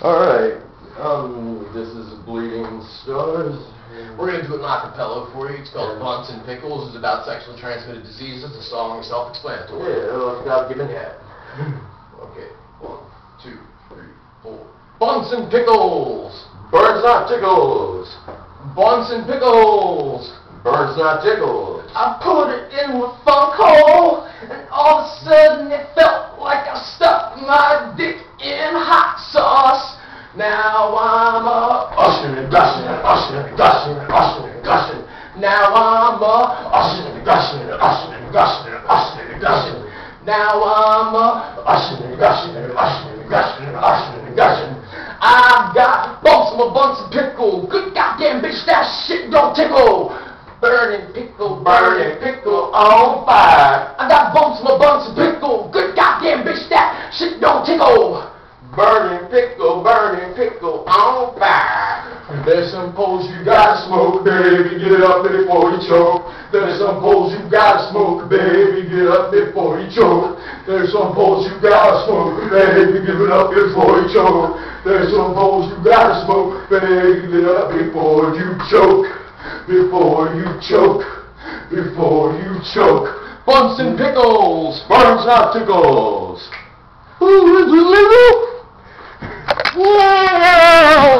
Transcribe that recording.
Alright, um, this is Bleeding Stars. We're gonna do it in acapella for you. It's called Bunts and Pickles. It's about sexually transmitted diseases. The song is self-explanatory. Yeah, well, God given head. Okay, one, two, three, four. Bunts and Pickles! Birds not tickles. Bunts and Pickles! Birds not tickles. I put it in the funk hole, and all of a sudden it felt like I stuck my I'm a Ushing and gushing and and gushing and and gushing. now I'm a Ushing and gushing and and gushing and and gushing. now I'm a Ushing and gushing and and gushing and and gushing. I've got bumps on my bunts and pickle. Good goddamn bitch, that shit don't tickle. Burning pickle, burning pickle on fire. I got bumps on my bunts and pickle. Good goddamn bitch, that shit don't tickle. Burning pickle, burning pickle on fire. There's some poles you Gotta smoke, baby, get it up before you choke. There's some poles you gotta smoke, baby, get up before you choke. There's some poles you gotta smoke, baby, give it up before you choke. There's some poles you gotta smoke, baby, get it up before you choke. Before you choke, before you choke. Bunts and pickles. Burns not tickles. Wow.